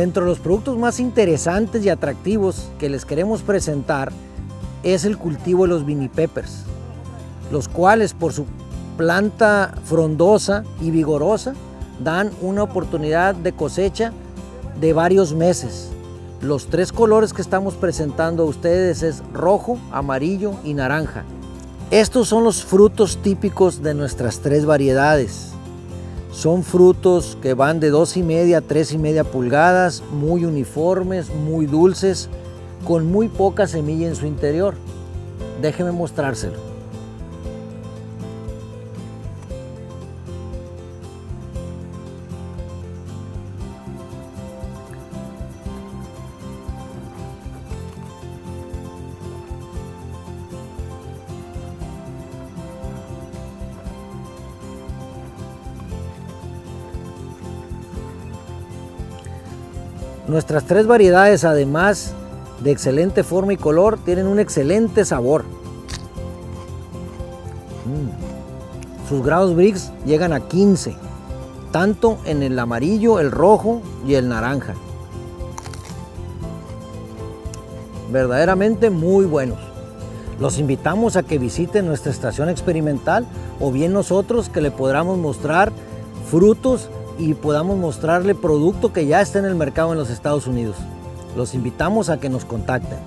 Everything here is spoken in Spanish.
Dentro de los productos más interesantes y atractivos que les queremos presentar es el cultivo de los mini peppers, los cuales por su planta frondosa y vigorosa dan una oportunidad de cosecha de varios meses. Los tres colores que estamos presentando a ustedes es rojo, amarillo y naranja. Estos son los frutos típicos de nuestras tres variedades. Son frutos que van de dos y media a tres y media pulgadas, muy uniformes, muy dulces, con muy poca semilla en su interior. Déjeme mostrárselo. Nuestras tres variedades, además de excelente forma y color, tienen un excelente sabor. Mm. Sus grados Brix llegan a 15, tanto en el amarillo, el rojo y el naranja. Verdaderamente muy buenos. Los invitamos a que visiten nuestra estación experimental o bien nosotros que le podamos mostrar frutos y podamos mostrarle producto que ya está en el mercado en los Estados Unidos. Los invitamos a que nos contacten.